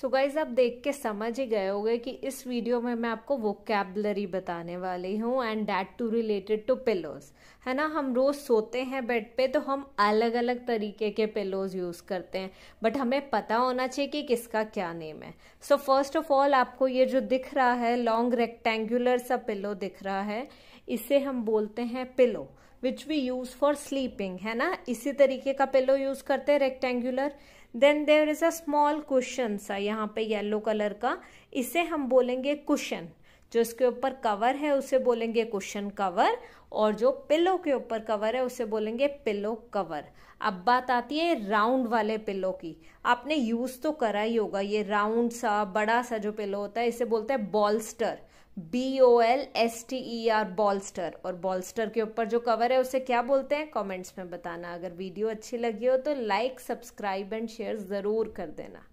सो so guys आप देख के समझ ही गए होगे कि इस वीडियो में मैं आपको वोकेबलरी बताने वाली हूँ and that too related to pillows है ना? हम रोज सोते हैं बेड पे तो हम अलग अलग तरीके के पिलोज यूज़ करते हैं। बट हमें पता होना चाहिए कि किसका क्या नेम है। सो फ़र्स्ट ऑफ़ ऑल आपको ये जो दिख रहा है लॉन्ग रेक्टेंगुलर सा पिलो दिख रहा है, इसे हम बोलते हैं pillow which we use for sleeping है ना? इसी तरीके का पिलो यूज़ करते हैं rectangular then there is a small cushion सा, यहाँ पे येलो कलर का। इसे हम बोलेंगे कुशन जो इसके ऊपर कवर है, उसे बोलेंगे कुशन कवर और जो पिलो के ऊपर कवर है, उसे बोलेंगे पिलो कवर अब बात आती है राउंड वाले पिलो की। आपने यूज़ तो करा ही होगा, ये राउंड सा, बड़ा सा जो पिलो होता है, इसे बोलते हैं bolster B O L S T E R bolster और बॉल्स्टर के ऊपर जो कवर है, उसे क्या बोलते हैं? कमेंट्स में बताना। अगर वीडियो अच्छी लगी हो तो लाइक सब्सक्राइब एंड शेयर ज़रूर कर देना।